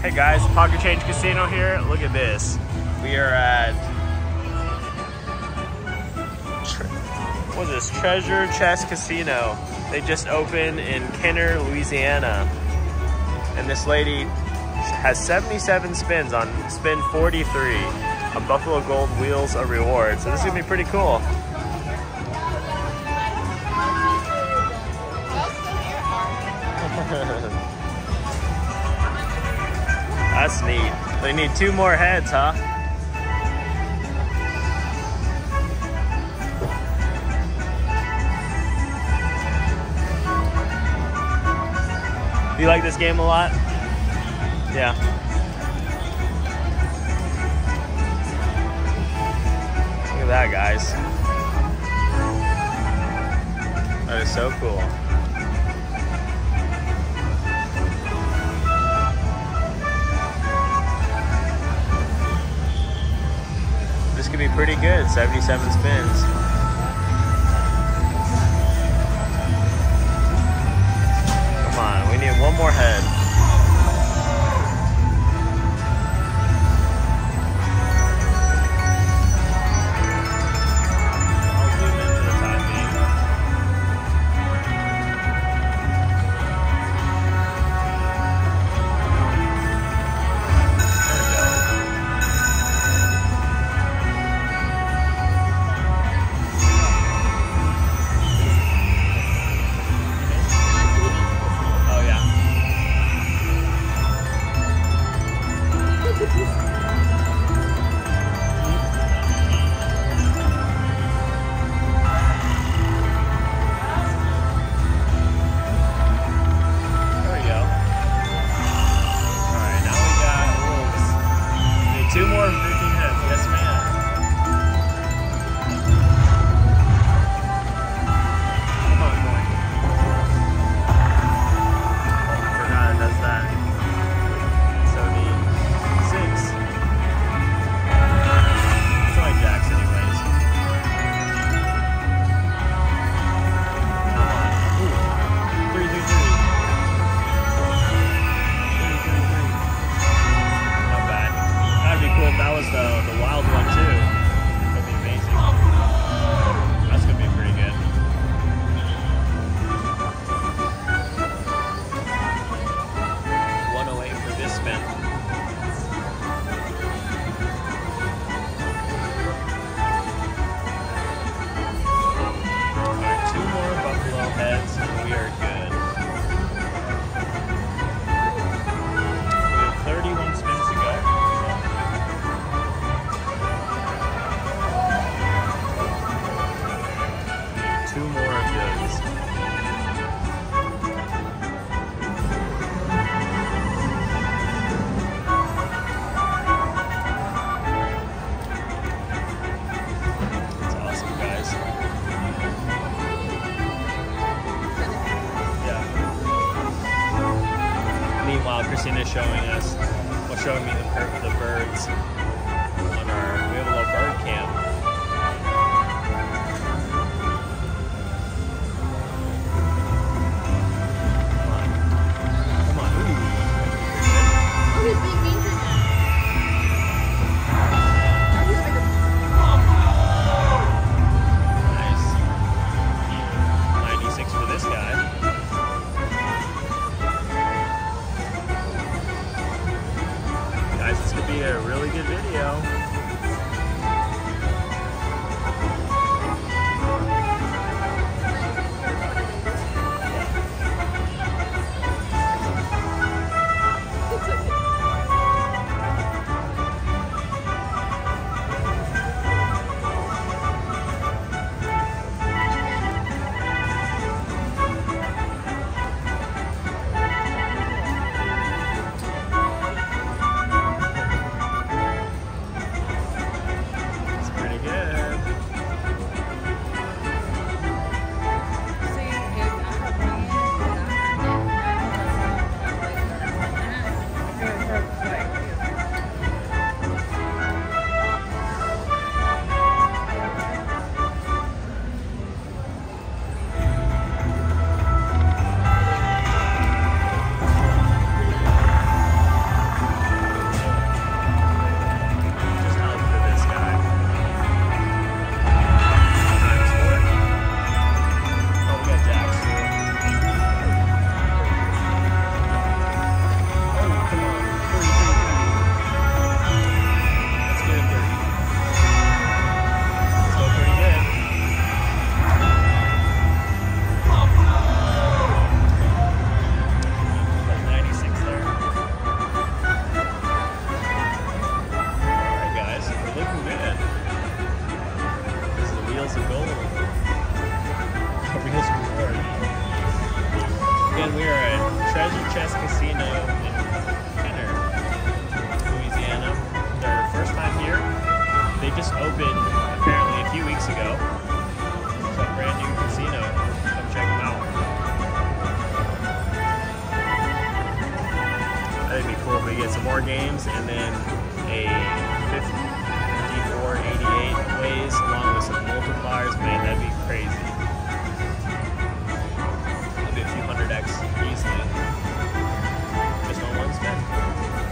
Hey guys, Pocket Change Casino here. Look at this. We are at what is this? Treasure Chest Casino. They just opened in Kenner, Louisiana. And this lady has 77 spins on spin 43 on Buffalo Gold Wheels of Reward. So this is gonna be pretty cool. That's neat. They need two more heads, huh? Do you like this game a lot? Yeah. Look at that, guys. That is so cool. This could be pretty good, 77 spins. Come on, we need one more head. It'd be cool if we get some more games and then a 54, 88 ways along with some multipliers. Man, that'd be crazy. That'd a few hundred X easily. Just on one spin.